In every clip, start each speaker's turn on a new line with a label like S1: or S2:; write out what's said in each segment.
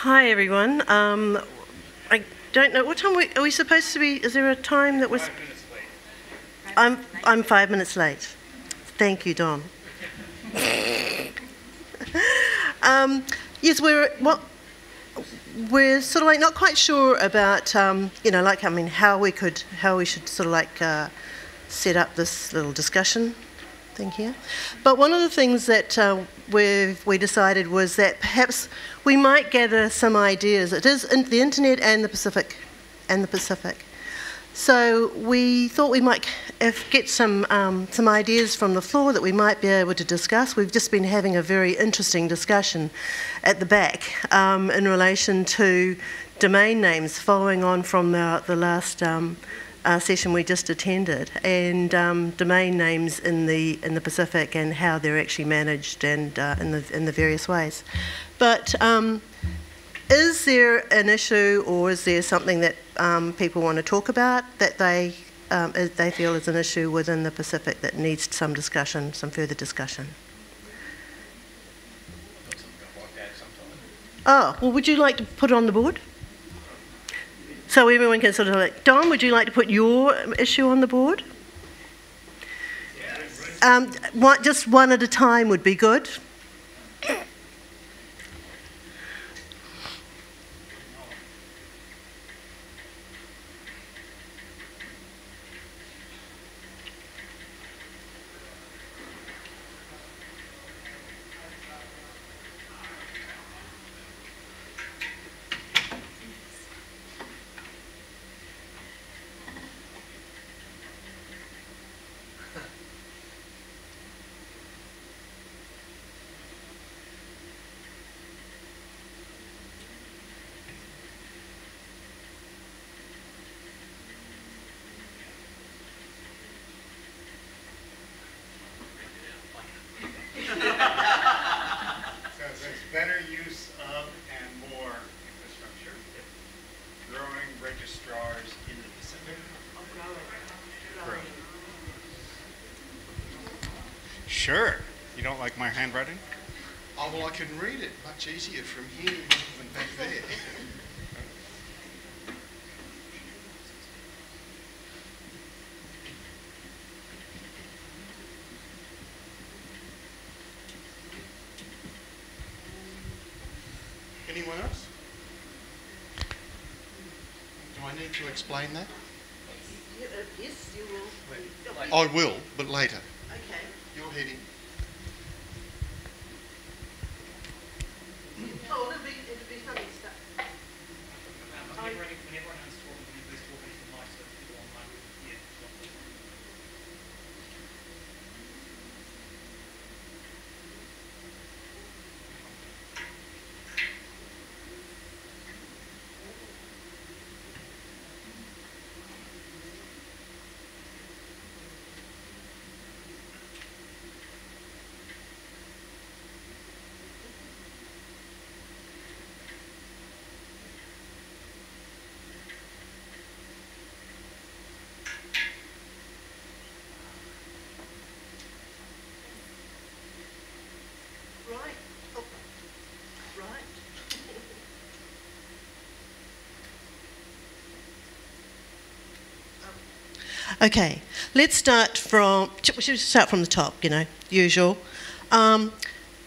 S1: Hi, everyone. Um, I don't know what time we, are we supposed to be. Is there a time that was? I'm I'm five minutes late. Thank you, Don. um, yes, we're what we're sort of like not quite sure about um, you know like I mean how we could how we should sort of like uh, set up this little discussion thing you. But one of the things that uh, we we decided was that perhaps we might gather some ideas. It is in the internet and the Pacific, and the Pacific. So we thought we might if get some um, some ideas from the floor that we might be able to discuss. We've just been having a very interesting discussion at the back um, in relation to domain names, following on from the, the last. Um, uh, session we just attended, and um, domain names in the in the Pacific and how they're actually managed and uh, in the in the various ways. But um, is there an issue, or is there something that um, people want to talk about that they um, they feel is an issue within the Pacific that needs some discussion, some further discussion? Oh, well, would you like to put it on the board? So everyone can sort of like, Don, would you like to put your issue on the board? Um, just one at a time would be good.
S2: Sure. You don't like?
S3: Oh, well, I can read it much easier from here than back there. Anyone else? Do I need to explain that?
S1: Yes, you will.
S3: I will, but later.
S1: Okay, let's start from. We should start from the top. You know, usual. Um,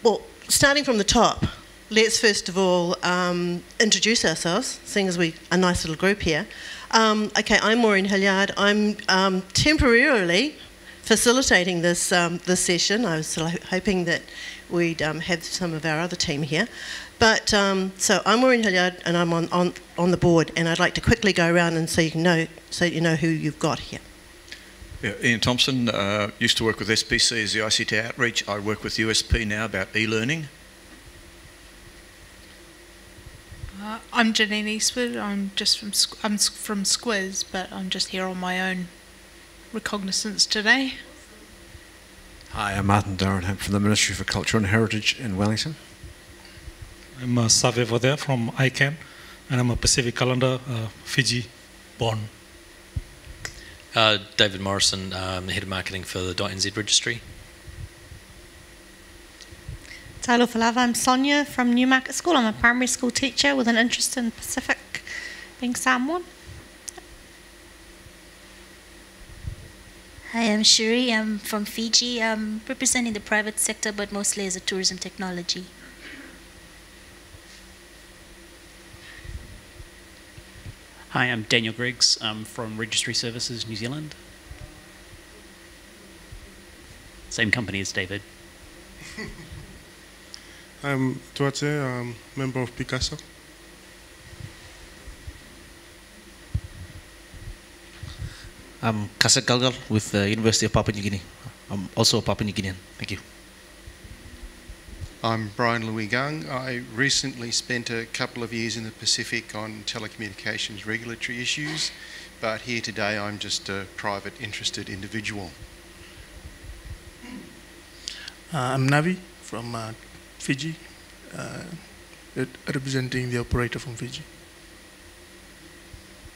S1: well, starting from the top, let's first of all um, introduce ourselves, seeing as we a nice little group here. Um, okay, I'm Maureen Hilliard. I'm um, temporarily facilitating this um, this session. I was hoping that we'd um, have some of our other team here. But um, so I'm Maureen Hilliard, and I'm on, on on the board. And I'd like to quickly go around and so you know so you know who you've got here.
S4: Yeah, Ian Thompson uh, used to work with SPC as the ICT outreach. I work with USP now about e-learning.
S5: Uh, I'm Janine Eastwood. I'm just from Squ- I'm from Squiz, but I'm just here on my own recognizance today.
S6: Hi, I'm Martin Durham from the Ministry for Culture and Heritage in Wellington.
S7: I'm uh, Save Vocea from ICANN, and I'm a Pacific Islander, uh, Fiji born.
S8: Uh, David Morrison, um, the head of marketing for the .nz registry.
S9: Talofa lava, I'm Sonia from Newmarket School. I'm a primary school teacher with an interest in Pacific, being Samoan.
S10: Hi, I'm Shuri. I'm from Fiji. I'm representing the private sector, but mostly as a tourism technology.
S11: Hi, I'm Daniel Griggs. I'm from Registry Services New Zealand. Same company as David.
S12: I'm Tuatse, I'm member of PIC-ISOC.
S13: I'm Kasek Galgal with the University of Papua New Guinea. I'm also a Papua New Guinean. Thank you.
S3: I'm Brian Louis Gung. I recently spent a couple of years in the Pacific on telecommunications regulatory issues, but here today I'm just a private interested individual.
S14: Uh, I'm Navi from uh, Fiji, uh, representing the operator from Fiji.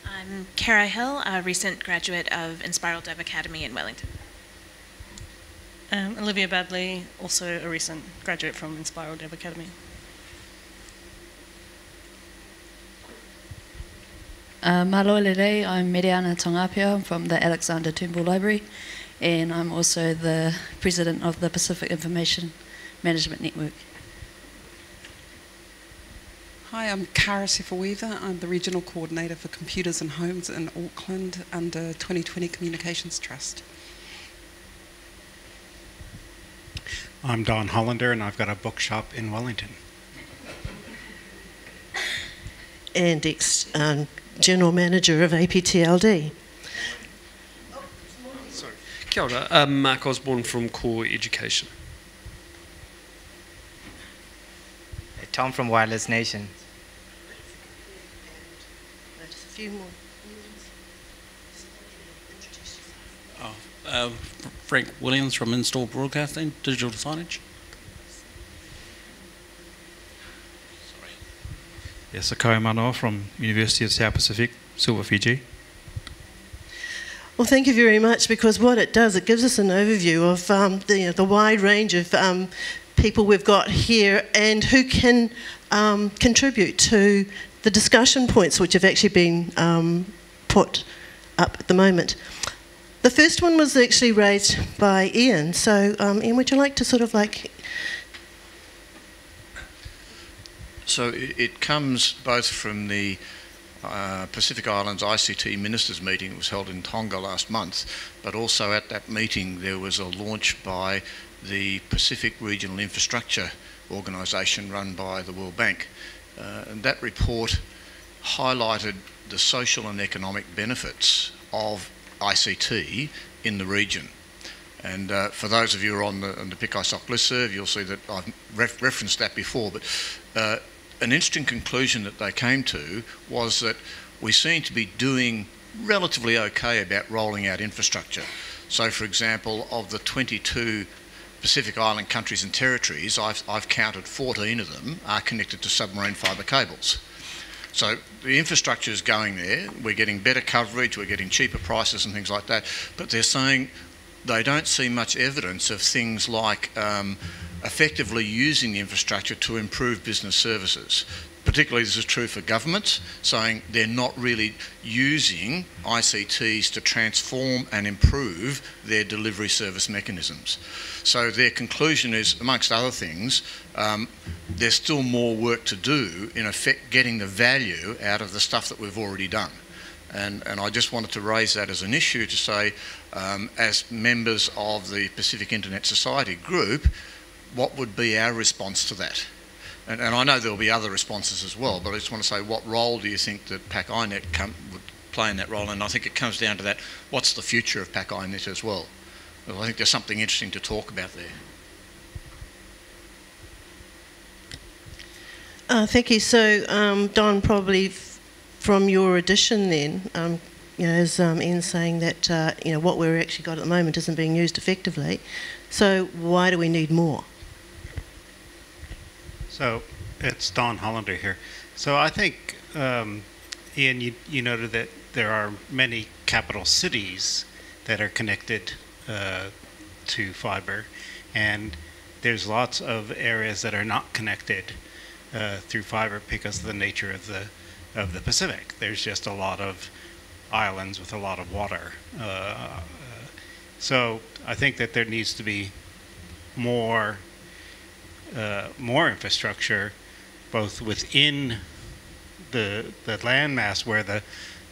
S15: I'm Kara Hill, a recent graduate of Enspiral Dev Academy in Wellington.
S16: Um, Olivia Badley, also a recent graduate from Enspiral Dev Academy.
S17: Uh, Malo Lere, I'm Mediana Tongapia I'm from the Alexander Turnbull Library, and I'm also the president of the Pacific Information Management Network.
S18: Hi, I'm Kara Sefa-Weaver. I'm the Regional Coordinator for Computers in Homes in Auckland under 2020 Communications Trust.
S2: I'm Don Hollander, and I've got a bookshop in Wellington.
S1: And ex um, General Manager of APTLD.
S19: Sorry. Kia ora, um, Mark Osborne from Core Education.
S20: Tom from Wireless Nation.
S1: Just a few more.
S21: Uh, Frank Williams from Install Broadcasting, Digital Signage.
S22: Yes, Sakai Manoa from University of South Pacific, Suva Fiji.
S1: Well, thank you very much because what it does, it gives us an overview of um, the, you know, the wide range of um, people we've got here and who can um, contribute to the discussion points which have actually been um, put up at the moment. The first one was actually raised by Ian. So, um, Ian, would you like to sort of like
S4: So it, comes both from the uh, Pacific Islands ICT Ministers meeting that was held in Tonga last month, but also at that meeting there was a launch by the Pacific Regional Infrastructure Organisation run by the World Bank. Uh, and that report highlighted the social and economic benefits of ICT in the region. And uh, for those of you who are on the, on the PIC-ISOC listserv, you'll see that I've ref referenced that before. But uh, an interesting conclusion that they came to was that we seem to be doing relatively okay about rolling out infrastructure. So, for example, of the 22 Pacific Island countries and territories, I've, I've counted 14 of them are connected to submarine fibre cables. So the infrastructure is going there. We're getting better coverage. We're getting cheaper prices and things like that. But they're saying they don't see much evidence of things like um, effectively using the infrastructure to improve business services. Particularly, this is true for governments, saying they're not really using ICTs to transform and improve their delivery service mechanisms. So, their conclusion is, amongst other things, um, there's still more work to do in effect getting the value out of the stuff that we've already done. And, and I just wanted to raise that as an issue to say, um, as members of the Pacific Internet Society group, what would be our response to that? And, and, I know there'll be other responses as well, but I just want to say, what role do you think that PAC-INET come, would play in that role? And I think it comes down to that, what's the future of PAC-INET as well? well? I think there's something interesting to talk about there.
S1: Uh, thank you. So, um, Don, probably from your addition then, um, you know, as um, Ian's saying that, uh, you know, what we've actually got at the moment isn't being used effectively. So why do we need more?
S2: So it's Don Hollander here. So I think, um, Ian, you, you noted that there are many capital cities that are connected uh, to fiber, and there's lots of areas that are not connected uh, through fiber because of the nature of the of the Pacific. There's just a lot of islands with a lot of water. Uh, uh, so I think that there needs to be more uh, more infrastructure, both within the the landmass where the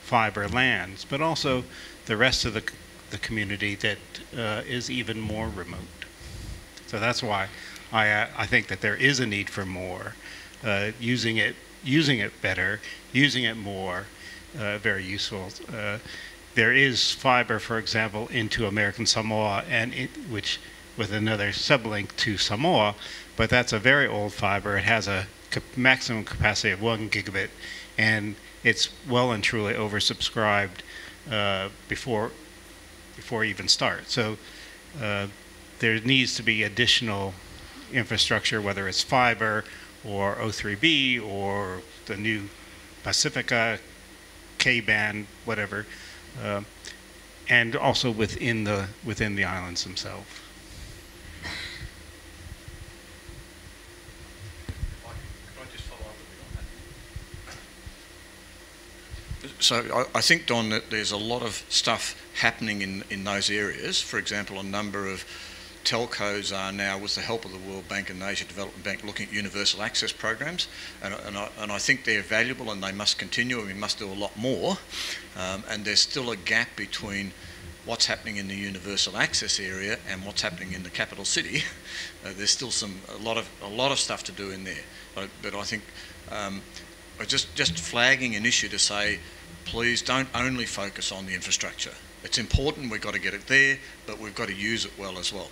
S2: fiber lands, but also the rest of the the community that uh, is even more remote. So that's why I uh, I think that there is a need for more, uh, using it using it better, using it more, uh, very useful. Uh, there is fiber, for example, into American Samoa, and it, which with another sublink to Samoa, but that's a very old fiber. It has a maximum capacity of one gigabit, and it's well and truly oversubscribed uh, before before even start. So uh, there needs to be additional infrastructure, whether it's fiber or O3B or the new Kacific, K-band, whatever, uh, and also within the within the islands themselves.
S4: So I, I think, Don, that there's a lot of stuff happening in, in those areas. For example, a number of telcos are now, with the help of the World Bank and the Asia Development Bank, looking at universal access programs, and, and, I, and I think they're valuable and they must continue, and we must do a lot more. Um, and there's still a gap between what's happening in the universal access area and what's happening in the capital city. Uh, there's still some a lot of a lot of stuff to do in there, but, but I think um, just just flagging an issue to say, please don't only focus on the infrastructure. It's important, we've got to get it there, but we've got to use it well as well.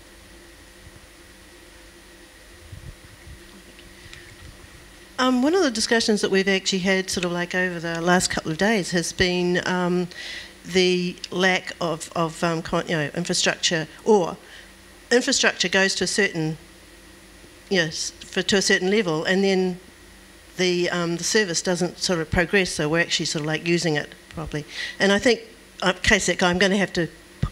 S1: Um, one of the discussions that we've actually had, sort of like over the last couple of days, has been um, the lack of, of um, you know, infrastructure, or infrastructure goes to a certain, yes, for, to a certain level, and then the um, the service doesn't sort of progress. So we're actually sort of like using it properly. And I think, uh, Kasek, I'm going to have to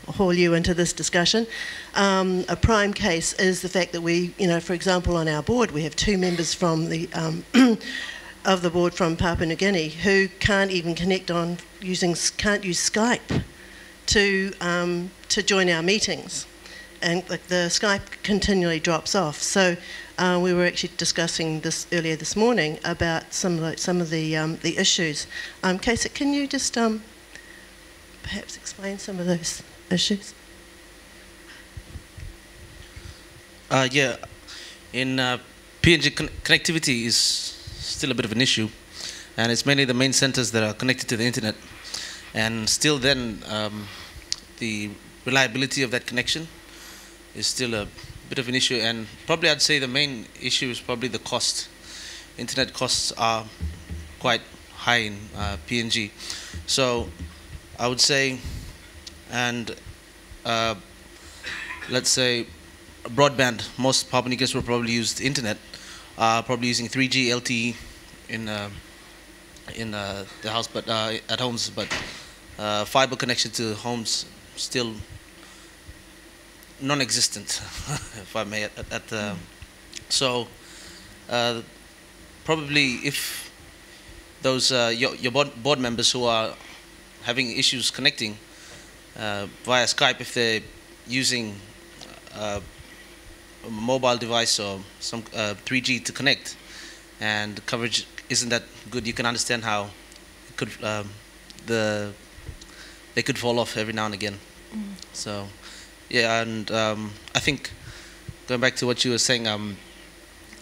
S1: haul you into this discussion. Um, a prime case is the fact that we, you know, for example, on our board, we have two members from the um, of the board from Papua New Guinea who can't even connect on using can't use Skype to um, to join our meetings, and the, the Skype continually drops off. So. Uh, we were actually discussing this earlier this morning about some of the, some of the, um, the issues. Um, Kasek, can you just um, perhaps explain some of those issues?
S13: Uh, yeah, in uh, PNG, con connectivity is still a bit of an issue, and it's mainly the main centers that are connected to the internet. And still, then, um, the reliability of that connection is still a bit of an issue. And probably I'd say the main issue is probably the cost. Internet costs are quite high in uh, PNG. So I would say, and uh, let's say broadband, most Papua New Guineans will probably use the internet, uh, probably using 3G LTE in uh, in uh, the house, but uh, at homes, but uh, fiber connection to homes still non-existent, if I may. At, at the, so probably if those your, your board, board members who are having issues connecting uh, via Skype if they're using uh, a mobile device or some uh, 3G to connect and coverage isn't that good, you can understand how could um, the they could fall off every now and again. Mm. So yeah, and um, I think going back to what you were saying, um,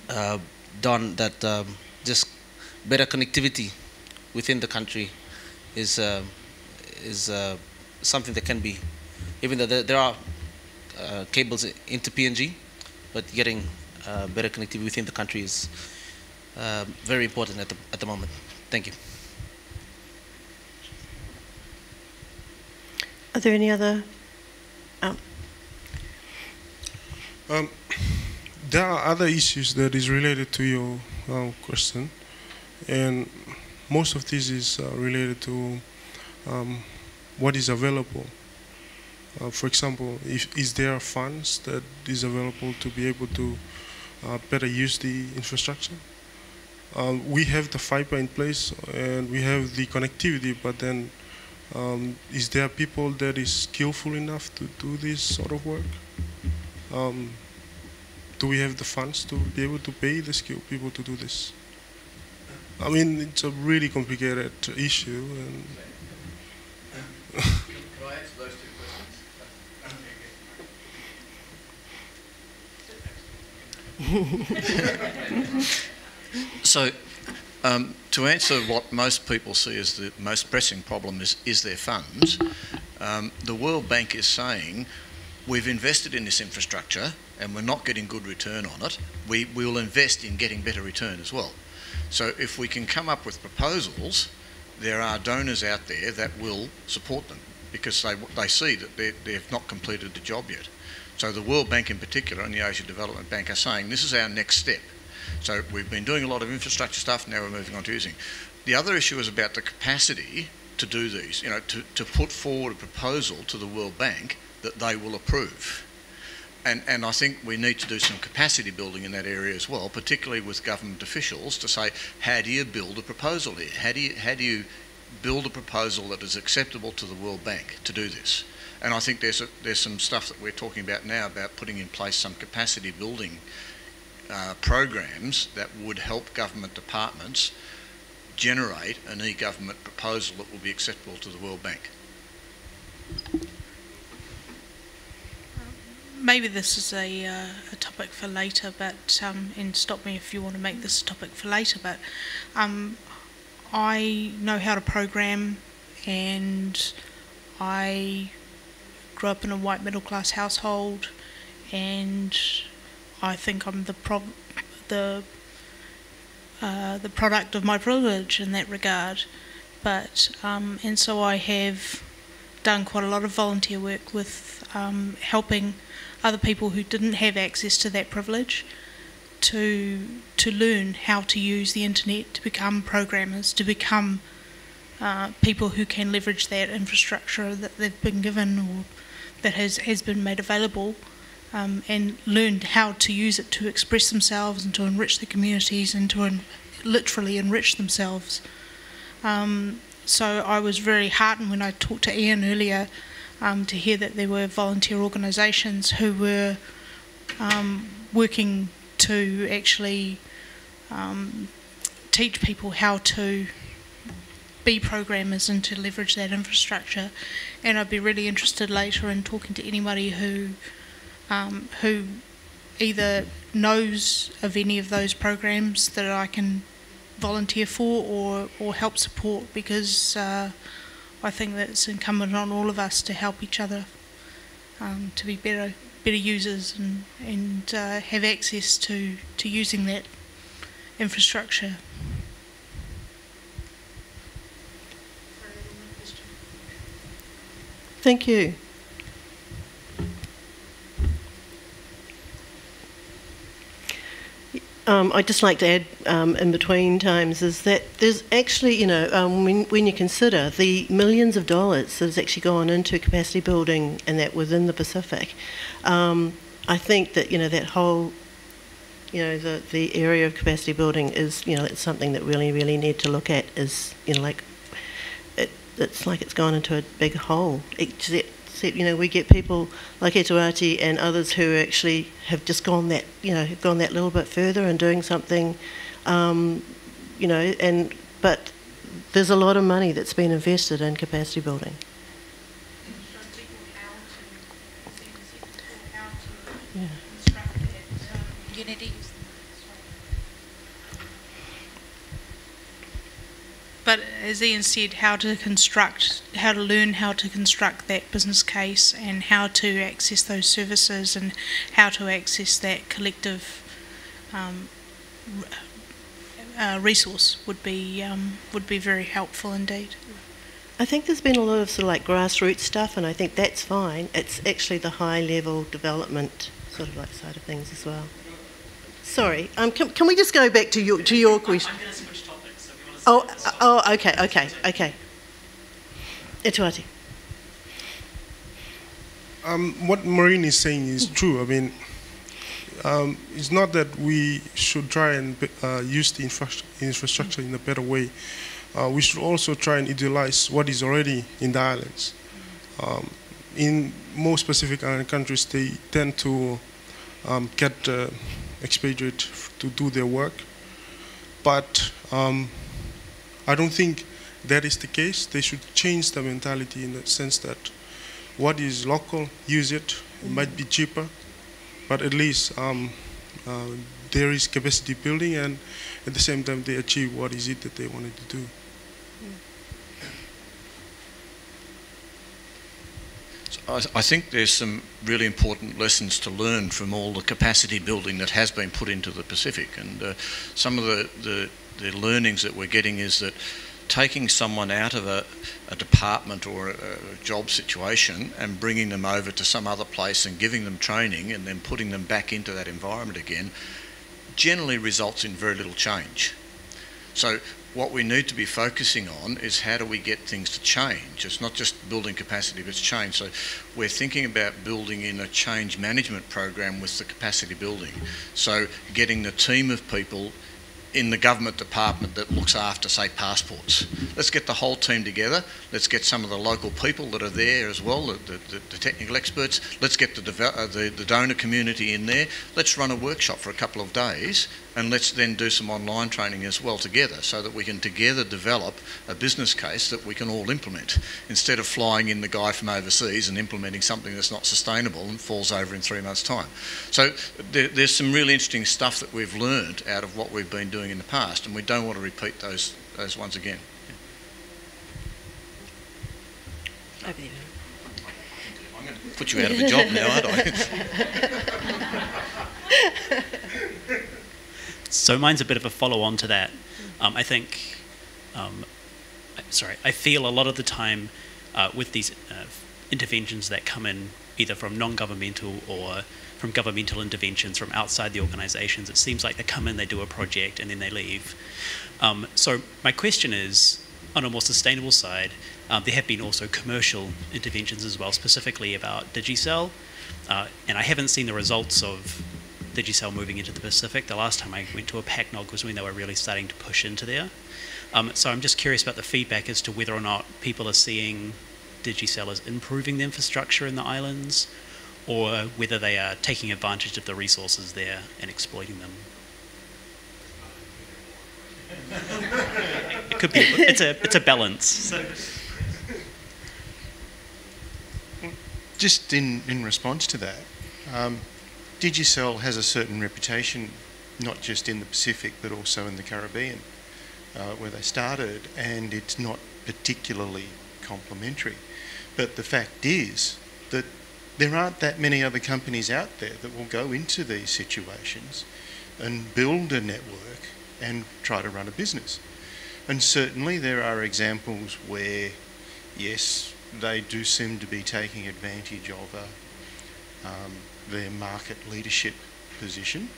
S13: uh, Don, that um, just better connectivity within the country is uh, is uh, something that can be, even though there, are uh, cables into PNG, but getting uh, better connectivity within the country is uh, very important at the, at the moment. Thank you.
S1: Are there any other? Um.
S12: Um, there are other issues that is related to your uh, question, and most of this is uh, related to um, what is available. Uh, for example, if, is there funds that is available to be able to uh, better use the infrastructure? Uh, we have the fiber in place and we have the connectivity, but then um, is there people that is skillful enough to do this sort of work? Um, do we have the funds to be able to pay the skilled people to do this? I mean, it's a really complicated issue. And
S4: so, um, to answer what most people see as the most pressing problem is, is their funds, um, the World Bank is saying we've invested in this infrastructure and we're not getting good return on it. We will invest in getting better return as well. So if we can come up with proposals, there are donors out there that will support them because they, they see that they've not completed the job yet. So the World Bank in particular and the Asia Development Bank are saying this is our next step. So we've been doing a lot of infrastructure stuff, now we're moving on to using. The other issue is about the capacity to do these, you know, to, to put forward a proposal to the World Bank that they will approve. And, and I think we need to do some capacity building in that area as well, particularly with government officials to say, how do you build a proposal here? How do you, how do you build a proposal that is acceptable to the World Bank to do this? And I think there's, a, there's some stuff that we're talking about now about putting in place some capacity building uh, programs that would help government departments generate an e-government proposal that will be acceptable to the World Bank.
S23: Maybe this is a, uh, a topic for later, but um, and stop me if you want to make this a topic for later. But um, I know how to program, and I grew up in a white middle class household, and I think I'm the pro- the uh, the product of my privilege in that regard. But um, and so I have done quite a lot of volunteer work with um, helping other people who didn't have access to that privilege to to learn how to use the internet to become programmers, to become uh, people who can leverage that infrastructure that they've been given or that has, has been made available um, and learned how to use it to express themselves and to enrich the communities and to en- literally enrich themselves. Um, so I was very heartened when I talked to Ian earlier um, to hear that there were volunteer organisations who were um, working to actually um, teach people how to be programmers and to leverage that infrastructure. And I'd be really interested later in talking to anybody who um, who either knows of any of those programs that I can volunteer for or, or help support because uh, I think that it's incumbent on all of us to help each other um, to be better better users and, and uh, have access to, to using that infrastructure.
S1: Thank you. Um, I'd just like to add um, in between times is that there's actually, you know, um, when, when you consider the millions of dollars that has actually gone into capacity building and that within the Pacific, um, I think that, you know, that whole, you know, the, the area of capacity building is, you know, it's something that really, really need to look at is, you know, like, it, it's like it's gone into a big hole. Except you know, we get people like Etuati and others who actually have just gone that, you know, have gone that little bit further and doing something, um, you know, and but there's a lot of money that's been invested in capacity building. Yeah.
S23: But as Ian said, how to construct, how to learn how to construct that business case and how to access those services and how to access that collective um, uh, resource would be um, would be very helpful indeed.
S1: I think there's been a lot of sort of like grassroots stuff, and I think that's fine. It's actually the high level development sort of like side of things as well. Sorry, um, can, can we just go back to your to your question? Oh, oh, okay, okay, okay. Etuati.
S12: Um, what Maureen is saying is true. I mean, um, it's not that we should try and uh, use the infra- infrastructure in a better way. Uh, we should also try and utilize what is already in the islands. Um, in most Pacific Island countries, they tend to um, get uh, expatriate to do their work. But um, I don't think that is the case. They should change the mentality in the sense that what is local, use it. It might be cheaper, but at least um, uh, there is capacity building, and at the same time they achieve what is it that they wanted to do.
S4: I, think there's some really important lessons to learn from all the capacity building that has been put into the Pacific. And uh, some of the, the, the, learnings that we're getting is that taking someone out of a, a department or a, a, job situation and bringing them over to some other place and giving them training and then putting them back into that environment again generally results in very little change. So what we need to be focusing on is how do we get things to change. It's not just building capacity, but it's change. So we're thinking about building in a change management program with the capacity building. So getting the team of people in the government department that looks after, say, passports. Let's get the whole team together. Let's get some of the local people that are there as well, the, the, the technical experts. Let's get the, uh, the, the donor community in there. Let's run a workshop for a couple of days and let's then do some online training as well together so that we can together develop a business case that we can all implement instead of flying in the guy from overseas and implementing something that's not sustainable and falls over in three months' time. So there, there's some really interesting stuff that we've learned out of what we've been doing in the past and we don't want to repeat those, those ones again.
S10: Over there.
S4: I'm going to put you out of a job now, aren't I?
S11: So mine's a bit of a follow on to that. Um, I think, um, sorry, I feel a lot of the time uh, with these uh, interventions that come in either from non governmental or from governmental interventions from outside the organizations, it seems like they come in, they do a project, and then they leave. Um, so my question is on a more sustainable side, um, there have been also commercial interventions as well, specifically about Digicel. Uh, and I haven't seen the results of Digicel moving into the Pacific. The last time I went to a PACNOG was when they were really starting to push into there. Um, so I'm just curious about the feedback as to whether or not people are seeing Digicel as improving the infrastructure in the islands or whether they are taking advantage of the resources there and exploiting them. it could be. It's a it's a balance. So.
S3: Just in, in response to that, um, Digicel has a certain reputation, not just in the Pacific but also in the Caribbean, uh, where they started, and it's not particularly complementary. But the fact is that there aren't that many other companies out there that will go into these situations and build a network and try to run a business. And certainly there are examples where, yes, they do seem to be taking advantage of a, um, their market leadership position.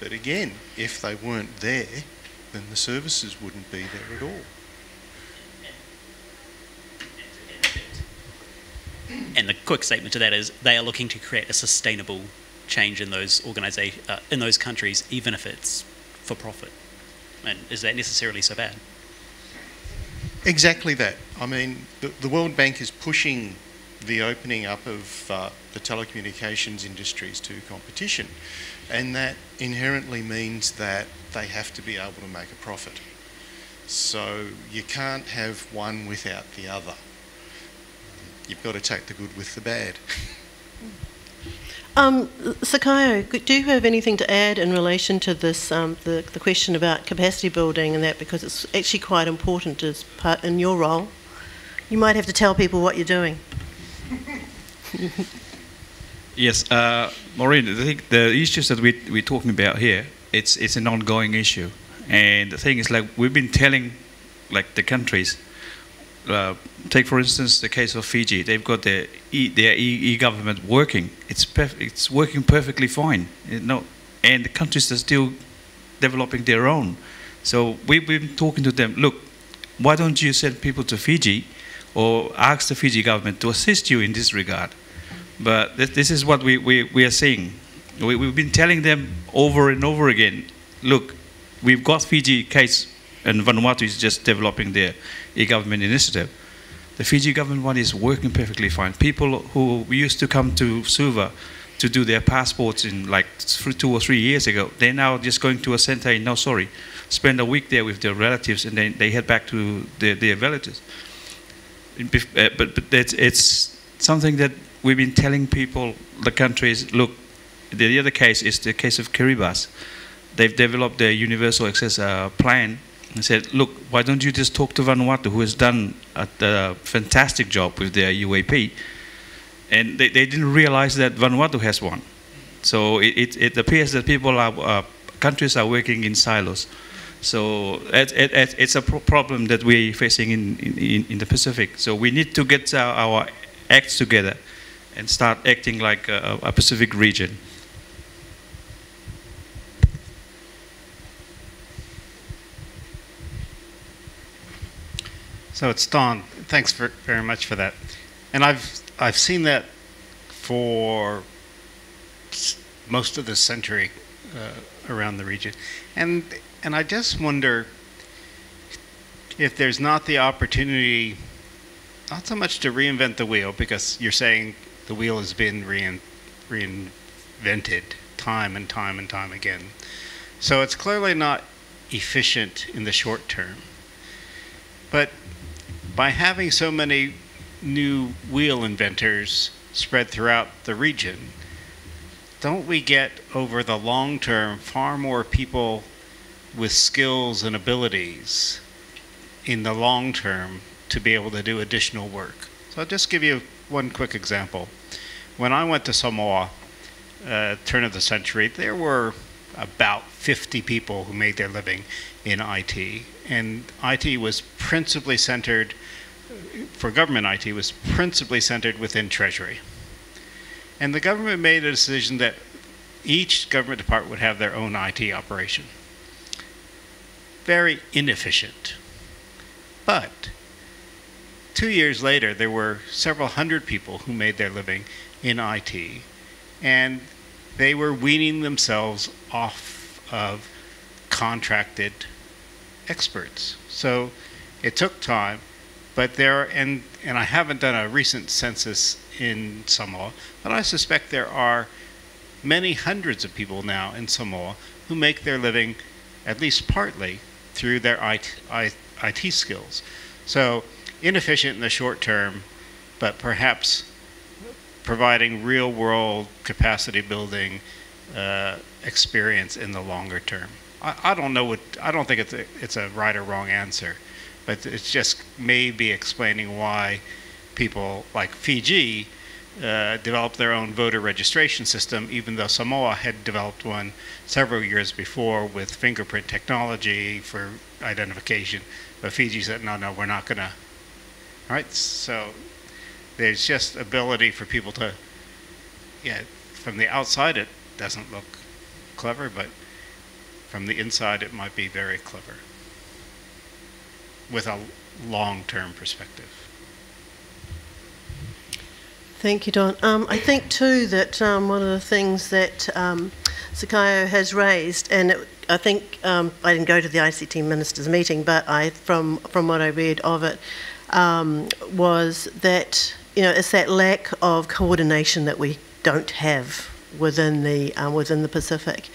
S3: But again, if they weren't there, then the services wouldn't be there at all.
S11: And the quick statement to that is they are looking to create a sustainable change in those organization uh, in those countries, even if it's for profit. And is that necessarily so bad?
S3: Exactly that. I mean, the, the World Bank is pushing the opening up of uh, the telecommunications industries to competition. And that inherently means that they have to be able to make a profit. So you can't have one without the other. You've got to take the good with the bad.
S1: Um, Sakayo, do you have anything to add in relation to this, um, the, the question about capacity building and that, because it's actually quite important as part in your role? You might have to tell people what you're doing.
S22: yes, uh, Maureen, I think the issues that we, we're talking about here, it's, it's an ongoing issue. And the thing is, like, we've been telling, like, the countries, uh, take for instance the case of Fiji. They've got their e, their e, government working. It's perf- it's working perfectly fine. You know, and the countries are still developing their own. So we've been talking to them. Look, why don't you send people to Fiji, or ask the Fiji government to assist you in this regard? But this, this is what we, we, we are seeing. We, we've been telling them over and over again, look, we've got Fiji case and Vanuatu is just developing their e-government initiative. The Fiji government one is working perfectly fine. People who used to come to Suva to do their passports in like two or three years ago, they're now just going to a center in no sorry, spend a week there with their relatives, and then they head back to their, their villages. Uh, but but it's, it's something that we've been telling people, the countries, look, the other case is the case of Kiribati. They've developed their universal access uh, plan and said, look, why don't you just talk to Vanuatu, who has done a, a fantastic job with their UAP? And they, they didn't realize that Vanuatu has one. So it, it, it appears that people are, uh, countries are working in silos. So it, it, it, it's a pro- problem that we're facing in, in, in the Pacific. So we need to get our, our acts together and start acting like a, a Pacific region.
S2: So it's Don. Thanks for, very much for that. And I've I've seen that for most of the century uh, around the region, and and I just wonder if there's not the opportunity, not so much to reinvent the wheel, because you're saying the wheel has been rein, reinvented time and time and time again. So it's clearly not efficient in the short term. But by having so many new wheel inventors spread throughout the region, don't we get over the long term far more people with skills and abilities in the long term to be able to do additional work? So I'll just give you one quick example. When I went to Samoa, uh, turn of the century, there were about 50 people who made their living in IT. And IT was principally centered, for government IT, was principally centered within Treasury. And the government made a decision that each government department would have their own IT operation. Very inefficient. But two years later, there were several hundred people who made their living in IT, and they were weaning themselves off of contracted experts. So it took time, but there and and I haven't done a recent census in Samoa, but I suspect there are many hundreds of people now in Samoa who make their living, at least partly, through their IT, IT skills. So inefficient in the short term, but perhaps providing real world capacity building uh, experience in the longer term. I, I don't know what, I don't think it's a, it's a right or wrong answer, but it's just maybe explaining why people like Fiji uh, developed their own voter registration system, even though Samoa had developed one several years before with fingerprint technology for identification. But Fiji said, no, no, we're not going to. All right, so there's just ability for people to, yeah, from the outside it doesn't look clever, but from the inside it might be very clever with a long-term perspective.
S1: Thank you, Don. Um, I think too that um, one of the things that um, Sakayo has raised, and it, I think um, I didn't go to the ICT ministers' meeting, but I, from from what I read of it, um, was that you know it's that lack of coordination that we don't have within the uh, within the Pacific.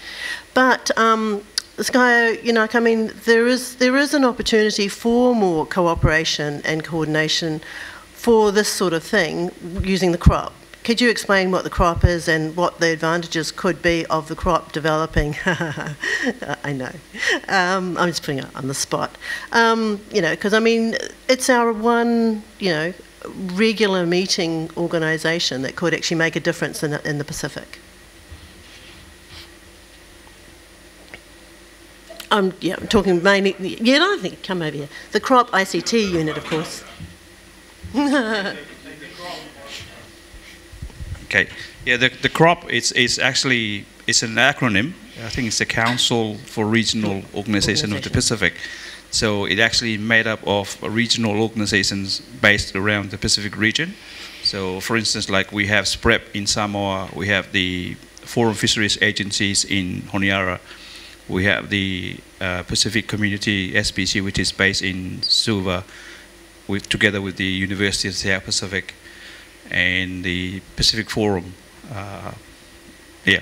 S1: But um, Sky, you know, I mean, there is there is an opportunity for more cooperation and coordination for this sort of thing using the crop. Could you explain what the crop is and what the advantages could be of the crop developing? I know. Um, I'm just putting it on the spot. Um, you know, because I mean, it's our one, you know, regular meeting organisation that could actually make a difference in, in the Pacific. Um, yeah, I'm talking mainly. Yeah, no, I think come over here. The crop ICT unit, of course.
S22: Okay. Yeah, the, the CROP is, is actually it's an acronym. I think it's the Council for Regional Organization of the Pacific. So it actually made up of regional organizations based around the Pacific region. So, for instance, like we have SPREP in Samoa, we have the Forum Fisheries Agencies in Honiara, we have the uh, Pacific Community SPC, which is based in Suva, with, together with the University of South Pacific and the Pacific Forum, uh, yeah,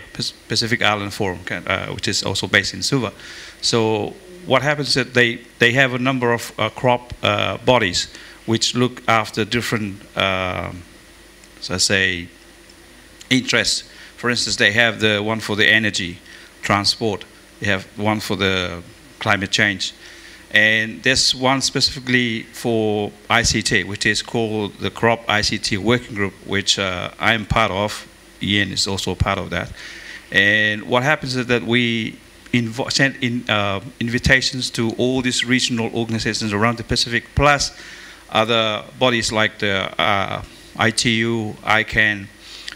S22: Pacific Island Forum, uh, which is also based in Suva. So what happens is that they, they have a number of uh, crop uh, bodies which look after different, um, so I say, interests. For instance, they have the one for the energy, transport. They have one for the climate change. And there's one specifically for ICT, which is called the Crop ICT Working Group, which uh, I'm part of. Ian is also part of that. And what happens is that we send in, uh, invitations to all these regional organizations around the Pacific, plus other bodies like the uh, ITU, ICANN,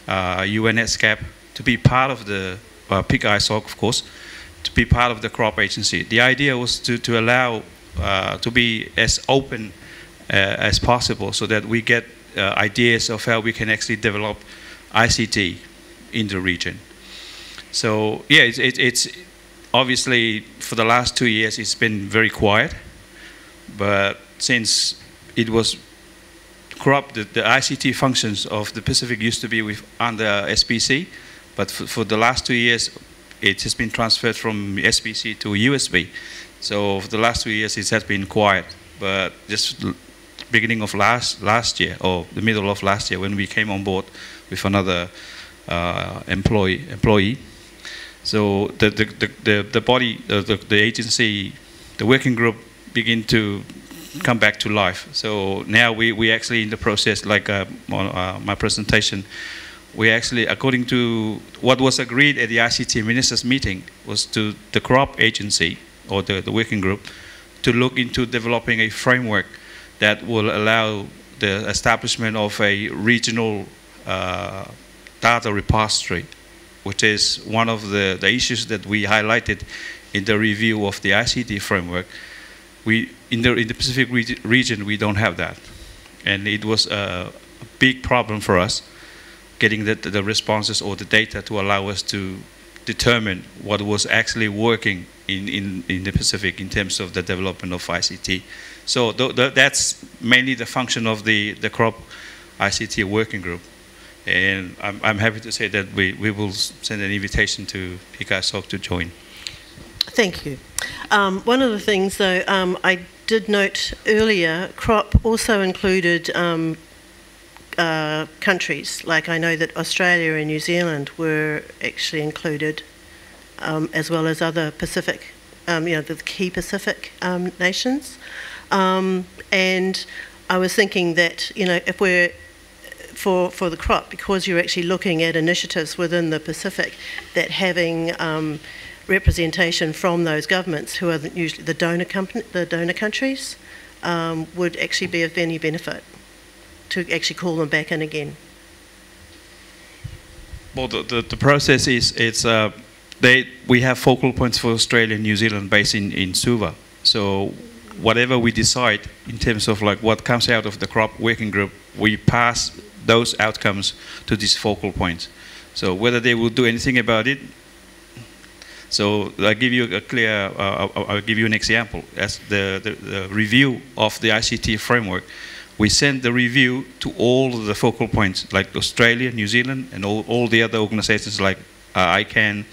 S22: uh, UNESCAP, to be part of the uh, PIC-ISOC, of course, to be part of the crop agency. The idea was to, to allow uh, to be as open uh, as possible so that we get uh, ideas of how we can actually develop ICT in the region. So yeah, it's, it, it's obviously for the last two years it's been very quiet, but since it was crop, the, the ICT functions of the Pacific used to be with under SPC, but for, for the last two years it has been transferred from SPC to USP. So for the last two years, it has been quiet. But just beginning of last last year or the middle of last year, when we came on board with another uh, employee employee, so the the the, the, the body uh, the, the agency, the working group begin to come back to life. So now we we actually in the process, like uh, uh, my presentation we actually, according to what was agreed at the ICT ministers meeting, was to the crop agency or the, the working group to look into developing a framework that will allow the establishment of a regional uh, data repository, which is one of the, the issues that we highlighted in the review of the ICT framework. We, in, the, in the Pacific region, we don't have that. And it was a, a big problem for us getting the, the responses or the data to allow us to determine what was actually working in, in, in the Pacific in terms of the development of ICT. So th th that's mainly the function of the, the crop ICT working group. And I'm, I'm happy to say that we, we will send an invitation to PIC-ISOC to join.
S1: Thank you. Um, one of the things, though, um, I did note earlier, crop also included um, uh, countries. Like I know that Australia and New Zealand were actually included, um, as well as other Pacific, um, you know, the key Pacific um, nations. Um, and I was thinking that, you know, if we're for, for the crop, because you're actually looking at initiatives within the Pacific, that having um, representation from those governments who are usually the donor, company, the donor countries um, would actually be of any benefit to actually call them back in again?
S22: Well, the, the, the process is it's uh, they we have focal points for Australia and New Zealand based in, in Suva. So whatever we decide in terms of like what comes out of the crop working group, we pass those outcomes to these focal points. So whether they will do anything about it, so I'll give you a clear, uh, I'll, I'll, give you an example. As the, the, the, review of the ICT framework, we send the review to all the focal points, like Australia, New Zealand, and all, all the other organizations like uh, ICANN,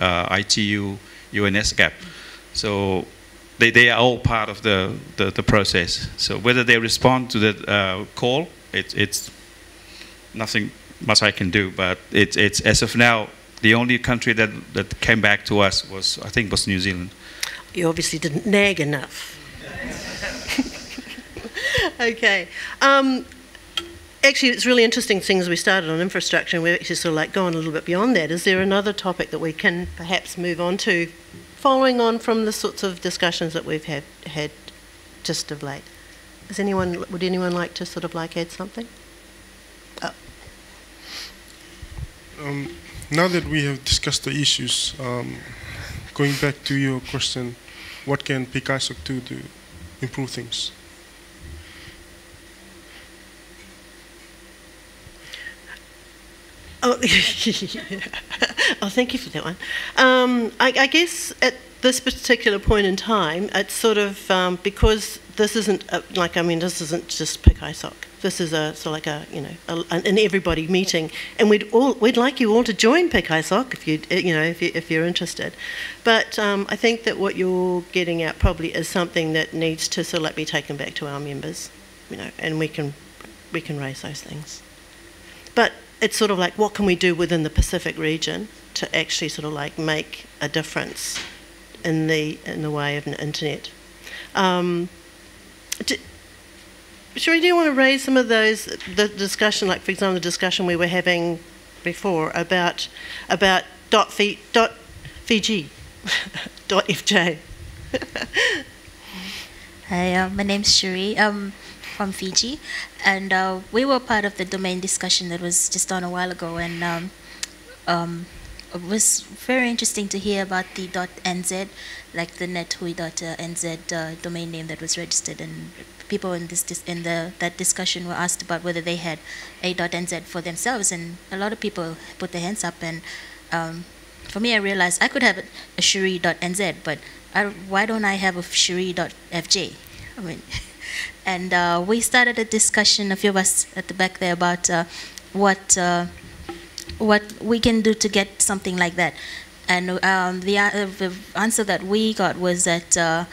S22: uh, ITU, UNSCAP. So they, they are all part of the, the, the process. So whether they respond to the uh, call, it, it's nothing much I can do, but it, it's as of now, the only country that, that came back to us was, I think, was New Zealand.
S1: You obviously didn't nag enough. okay. Um, actually, it's really interesting things we started on infrastructure, and we've actually sort of like going a little bit beyond that. Is there another topic that we can perhaps move on to, following on from the sorts of discussions that we've had, had just of late? Is anyone, would anyone like to sort of like add something? Oh.
S12: Um, now that we have discussed the issues, um, going back to your question, what can PIC-ISOC do to improve things?
S1: oh, thank you for that one. Um, I, I guess at this particular point in time, it's sort of um, because this isn't a, like I mean, this isn't just PIC-ISOC. This is a sort of like a you know a, an everybody meeting, and we'd all we'd like you all to join PIC-ISOC if you you know if you if you're interested. But um, I think that what you're getting at probably is something that needs to sort of like be taken back to our members, you know, and we can we can raise those things. But it's sort of like what can we do within the Pacific region to actually sort of like make a difference in the in the way of an internet. Um, Sheree, do you want to raise some of those the discussion, like for example, the discussion we were having before about about dot, dot Fiji, dot FJ.
S10: Hi, uh, my name's Sheree. Um, from Fiji, and uh, we were part of the domain discussion that was just done a while ago, and um, um, it was very interesting to hear about the .nz, like the nethui.nz uh, domain name that was registered, and people in this in the that discussion were asked about whether they had a .nz for themselves, and a lot of people put their hands up, and um, for me, I realized I could have a Sheree.nz, but I, why don't I have a Sheree.fj? I mean. and uh, we started a discussion, a few of us at the back there, about uh, what uh, what we can do to get something like that. And um, the, uh, the, answer that we got was that uh,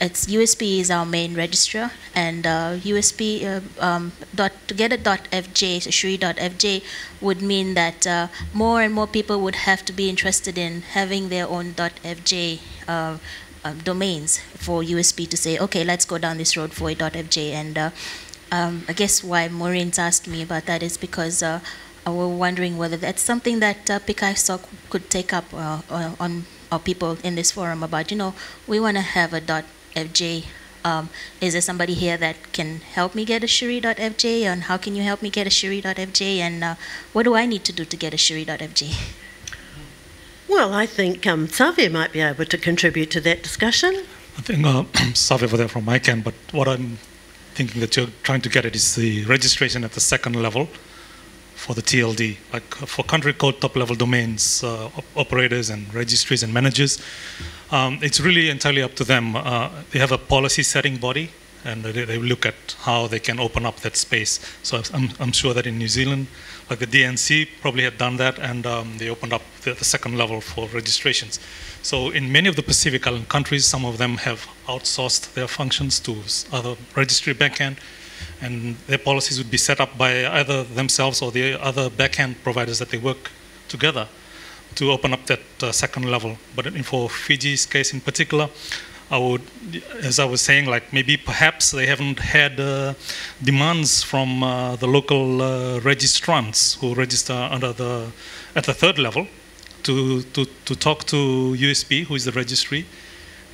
S10: it's USP is our main registrar, and USP uh, um, dot to get a .fj, so Sheree.fj, would mean that more and more people would have to be interested in having their own .fj um, domains for USP to say, okay, let's go down this road for a .fj. And uh, um, I guess why Maureen's asked me about that is because uh, we're wondering whether that's something that uh, PICISOC could take up uh, uh, on our people in this forum about, you know, we want to have a .fj. Um, is there somebody here that can help me get a Sheree.fj? And how can you help me get a Sheree.fj? And uh, what do I need to do to get a Sheree.fj?
S1: Well, I think um, Xavier might be able to contribute to that discussion.
S24: I think uh, Xavier for that from my camp, but what I'm thinking that you're trying to get at is the registration at the second level for the TLD, like uh, for country code top level domains, uh, op operators and registries and managers. Um, it's really entirely up to them. Uh, they have a policy setting body and they, they, look at how they can open up that space. So I'm, I'm sure that in New Zealand, like the DNC probably had done that, and um, they opened up the, the, second level for registrations. So in many of the Pacific Island countries, some of them have outsourced their functions to other registry backend, and their policies would be set up by either themselves or the other backend providers that they work together to open up that uh, second level. But in, for Fiji's case in particular, I would, as I was saying, like maybe perhaps they haven't had uh, demands from uh, the local uh, registrants who register under the at the third level to to to talk to USP, who is the registry,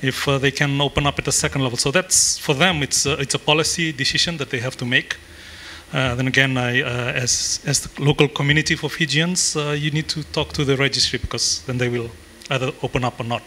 S24: if uh, they can open up at the second level. So that's for them. It's a, it's a policy decision that they have to make. Uh, then again, I, uh, as as the local community for Fijians, you need to talk to the registry because then they will either open up or not.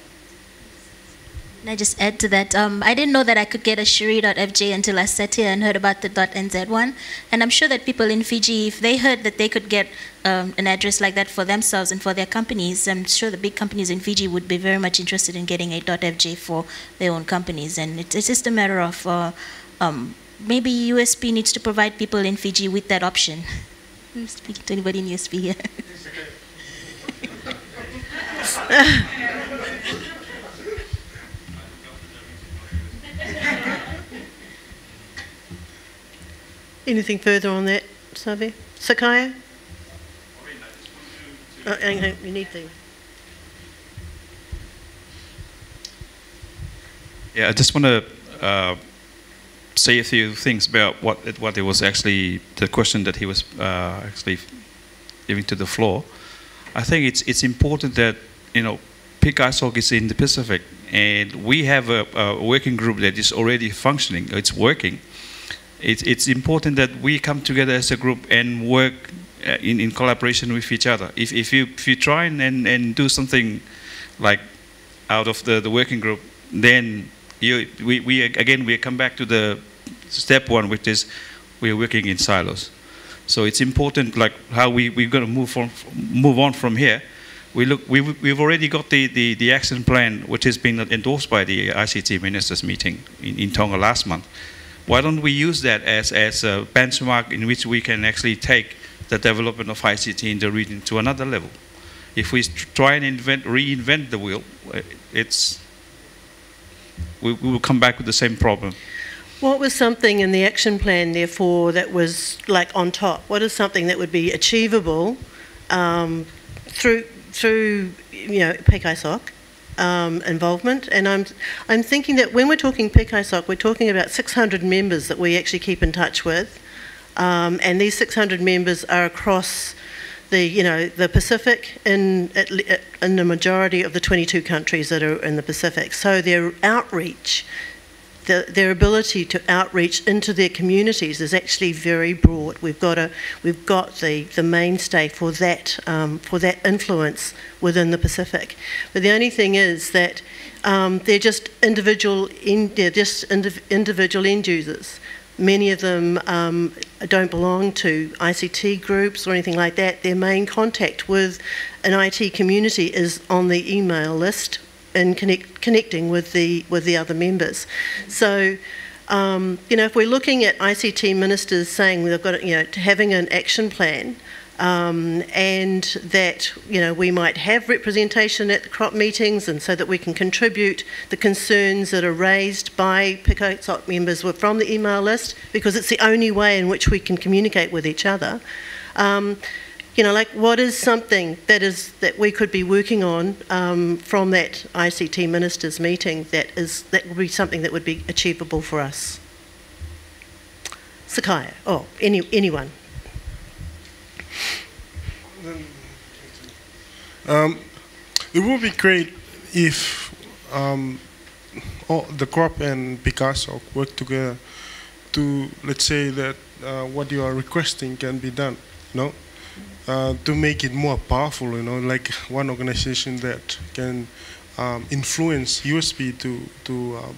S10: Can I just add to that? Um, I didn't know that I could get a Sheree.fj until I sat here and heard about the .nz one. And I'm sure that people in Fiji, if they heard that they could get um, an address like that for themselves and for their companies, I'm sure the big companies in Fiji would be very much interested in getting a .fj for their own companies. And it's, it's just a matter of uh, um, maybe USP needs to provide people in Fiji with that option. I'm speaking to anybody in USP here.
S1: Anything further on that, Save? Sakaya? Oh, hang on, you need the.
S22: Yeah, I just want to uh, say a few things about what it, what it was actually the question that he was uh, actually giving to the floor. I think it's it's important that you know Peak PICISOC is in the Pacific, and we have a, a working group that is already functioning. It's working, it's, it's important that we come together as a group and work uh, in, in collaboration with each other. If, if, you, if you try and, and, do something like out of the, the working group, then you, we, we, again, we come back to the step one, which is we're working in silos. So it's important, like how we we're going to move from move on from here. We look, we, we've already got the, the, the action plan, which has been endorsed by the ICT ministers meeting in, in Tonga last month. Why don't we use that as, as a benchmark in which we can actually take the development of ICT in the region to another level? If we try and invent, reinvent the wheel, uh, it's, we, we will come back with the same problem.
S1: What was something in the action plan, therefore, that was like on top? What is something that would be achievable um, through through you know PIC-ISOC um, involvement? And I'm I'm thinking that when we're talking PIC-ISOC, we're talking about 600 members that we actually keep in touch with, um, and these 600 members are across the you know the Pacific in in the majority of the 22 countries that are in the Pacific. So their outreach the, their ability to outreach into their communities is actually very broad. We've got a, we've got the, the mainstay for that um, for that influence within the Pacific. But the only thing is that um, they're just individual in, they're just indiv individual end users. Many of them um, don't belong to ICT groups or anything like that. Their main contact with an IT community is on the email list in connect, connecting with the with the other members. So. Um, you know, if we're looking at ICT ministers saying they've got, you know, having an action plan, um, and that you know we might have representation at the crop meetings, and so that we can contribute the concerns that are raised by PIC-ISOC members were from the email list, because it's the only way in which we can communicate with each other. Um, you know, like what is something that is that we could be working on um, from that ICT ministers meeting that is that would be something that would be achievable for us. Sakaya, oh, any anyone.
S12: Um, it would be great if um, all the crop and PIC-ISOC work together to let's say that uh, what you are requesting can be done. No uh, to make it more powerful, you know, like one organization that can um, influence USP to to um,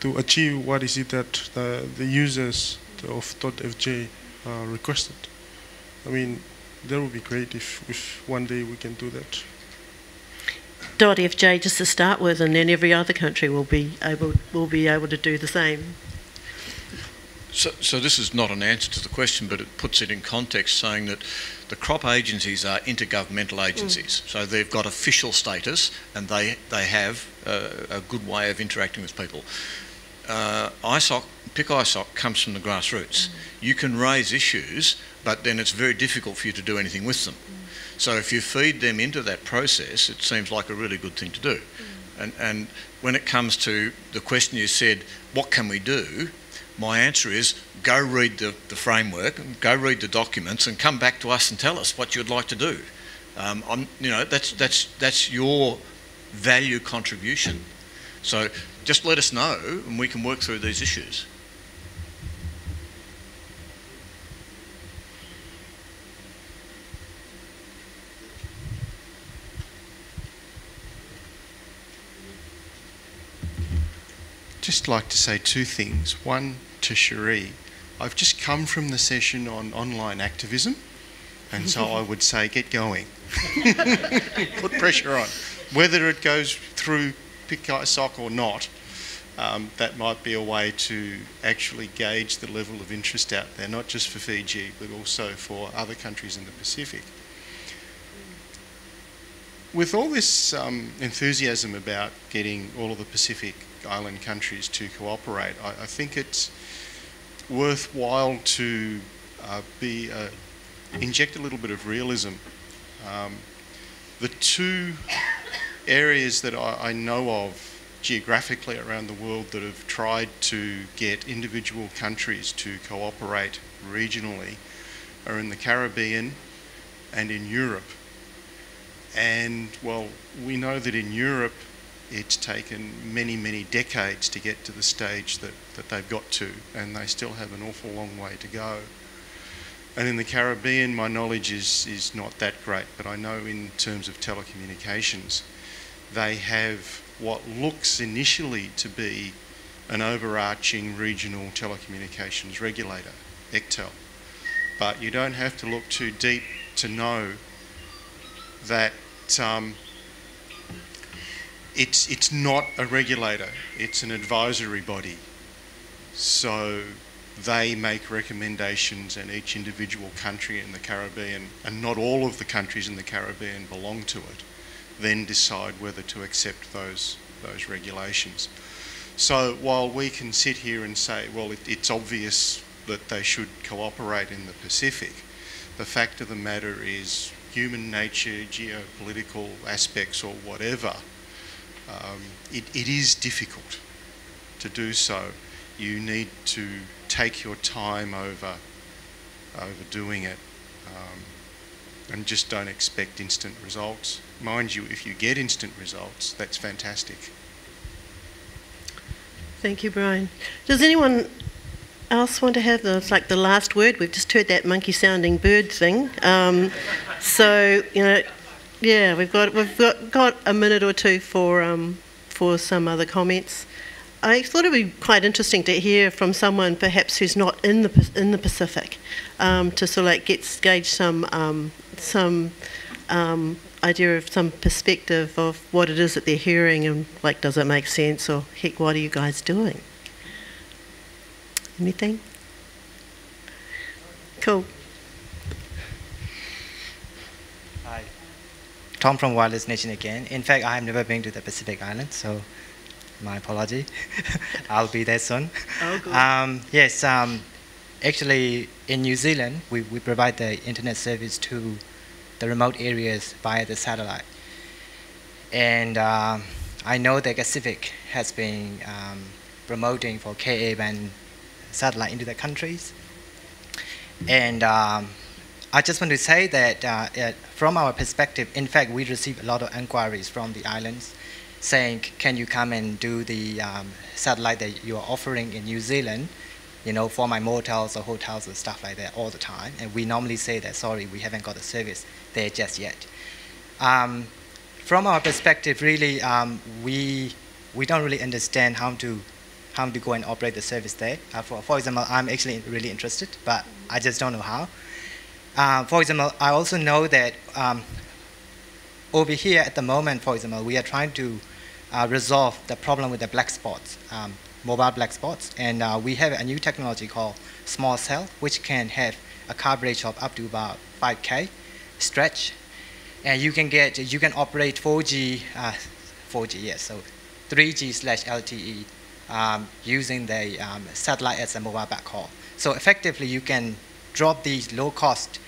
S12: to achieve what is it that the, the users of .fj uh, requested. I mean, that would be great if, if one day we can do that.
S1: .fj just to start with, and then every other country will be able will be able to do the same.
S4: So, so this is not an answer to the question, but it puts it in context, saying that the crop agencies are intergovernmental agencies. Mm. So they've got official status, and they they have uh, a good way of interacting with people. Uh, ISOC, PIC ISOC comes from the grassroots. Mm. You can raise issues, but then it's very difficult for you to do anything with them. Mm. So if you feed them into that process, it seems like a really good thing to do. Mm. And, and when it comes to the question you said, what can we do? My answer is go read the, the framework, go read the documents, and come back to us and tell us what you'd like to do. Um, I'm, you know, that's, that's, that's your value contribution. So just let us know and we can work through these issues.
S3: Just like to say two things. One, to Cherie. I've just come from the session on online activism, and so I would say get going. Put pressure on. Whether it goes through PIC-ISOC or not, um, that might be a way to actually gauge the level of interest out there, not just for Fiji, but also for other countries in the Pacific. With all this um, enthusiasm about getting all of the Pacific Island countries to cooperate, I, I think it's worthwhile to uh, be uh, inject a little bit of realism. Um, the two areas that I, I, know of geographically around the world that have tried to get individual countries to cooperate regionally are in the Caribbean and in Europe. And well, we know that in Europe it's taken many, many decades to get to the stage that, that they've got to, and they still have an awful long way to go. And in the Caribbean, my knowledge is, is not that great, but I know in terms of telecommunications, they have what looks initially to be an overarching regional telecommunications regulator, ECTEL. but you don't have to look too deep to know that um, it's, it's not a regulator, it's an advisory body. So they make recommendations, and each individual country in the Caribbean, and not all of the countries in the Caribbean belong to it, then decide whether to accept those, those regulations. So while we can sit here and say, well, it, it's obvious that they should cooperate in the Pacific, the fact of the matter is human nature, geopolitical aspects, or whatever, um, it, it is difficult to do so. You need to take your time over over doing it, um, and just don't expect instant results. Mind you, if you get instant results, that's fantastic.
S1: Thank you, Brian. Does anyone else want to have the it's like the last word? We've just heard that monkey-sounding bird thing. Um, so you know, yeah, we've got we've got, got a minute or two for um, for some other comments. I thought it would be quite interesting to hear from someone perhaps who's not in the in the Pacific, um, to sort of like get gauge some um, some um, idea of some perspective of what it is that they're hearing and like does it make sense or heck what are you guys doing? Anything? Cool.
S20: Hi. Tom from Wireless Nation again. In fact, I have never been to the Pacific Islands, so my apology. I'll be there soon.
S1: Oh, good.
S20: Um, yes, um, actually, in New Zealand, we, we provide the internet service to the remote areas via the satellite. And uh, I know that Pacific has been um, promoting for Ka band satellite into the countries. And um, I just want to say that uh, it, from our perspective, in fact, we receive a lot of inquiries from the islands saying, can you come and do the um, satellite that you are offering in New Zealand, you know, for my motels or hotels and stuff like that all the time. And we normally say that, sorry, we haven't got the service there just yet. Um, from our perspective, really, um, we, we don't really understand how to, how to go and operate the service there. Uh, for, for example, I'm actually really interested, but I just don't know how. Uh, for example, I also know that um, over here at the moment, for example, we are trying to uh, resolve the problem with the black spots, um, mobile black spots, and uh, we have a new technology called small cell, which can have a coverage of up to about 5K stretch, and you can get you can operate 4G, uh, 4G yes, so 3G slash LTE um, using the um, satellite as a mobile backhaul. So effectively, you can drop these low-cost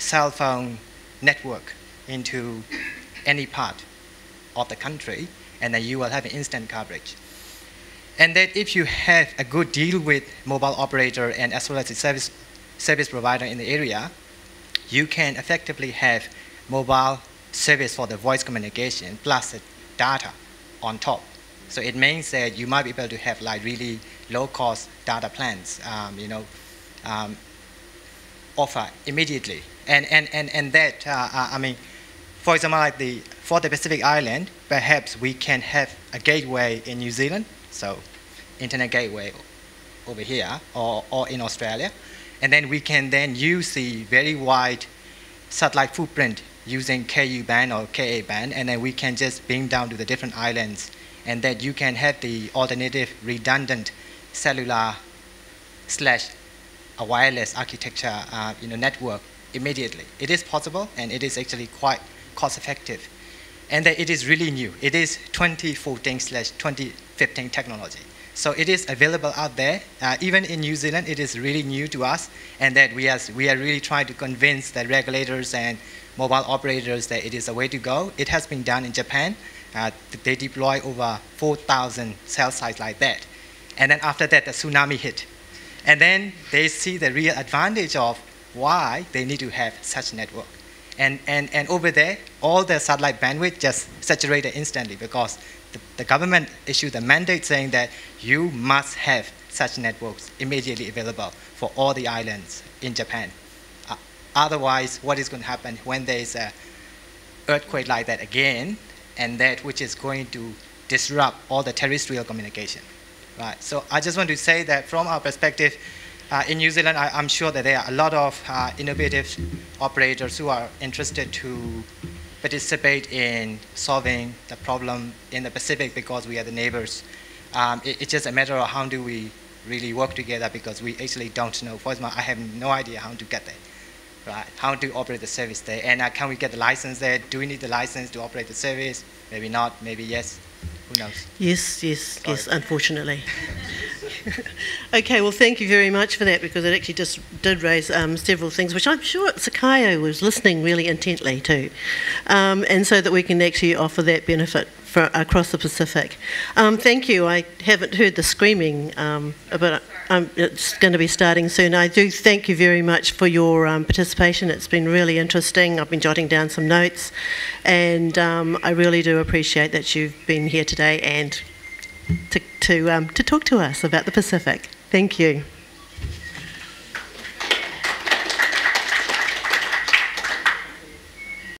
S20: cell phone network into any part of the country, and then you will have instant coverage. And that if you have a good deal with mobile operator and as well as the service, service provider in the area, you can effectively have mobile service for the voice communication plus the data on top. So it means that you might be able to have like really low cost data plans, um, you know, um, offer immediately. And, and, and, and that, uh, uh, I mean, for example, like the, for the Pacific Island, perhaps we can have a gateway in New Zealand, so internet gateway over here, or, or in Australia. And then we can then use the very wide satellite footprint using KU band or KA band, and then we can just beam down to the different islands, and that you can have the alternative redundant cellular slash a wireless architecture uh, you know, network immediately. It is possible, and it is actually quite cost effective. And that it is really new. It is 2014 slash 2015 technology. So it is available out there. Uh, even in New Zealand, it is really new to us, and that we are, we are really trying to convince the regulators and mobile operators that it is a way to go. It has been done in Japan. Uh, they deploy over 4,000 cell sites like that. And then after that, the tsunami hit. And then they see the real advantage of why they need to have such network. And, and, and over there, all the satellite bandwidth just saturated instantly because the, the government issued a mandate saying that you must have such networks immediately available for all the islands in Japan. Uh, otherwise, what is going to happen when there is a earthquake like that again, and that which is going to disrupt all the terrestrial communication, right? So I just want to say that from our perspective, uh, in New Zealand, I, I'm sure that there are a lot of uh, innovative operators who are interested to participate in solving the problem in the Pacific because we are the neighbors. Um, it, it's just a matter of how do we really work together because we actually don't know. For example, I have no idea how to get there, right? How to operate the service there, and uh, can we get the license there? Do we need the license to operate the service? Maybe not. Maybe yes. Who knows?
S1: Yes, yes, yes, unfortunately. okay, well, thank you very much for that because it actually just did raise um, several things, which I'm sure Sakayo was listening really intently to, um, and so that we can actually offer that benefit for, across the Pacific. Um, thank you. I haven't heard the screaming, um, but um, it's going to be starting soon. I do thank you very much for your um, participation. It's been really interesting. I've been jotting down some notes, and um, I really do appreciate that you've been here today and to, to, um, to talk to us about the Pacific. Thank you.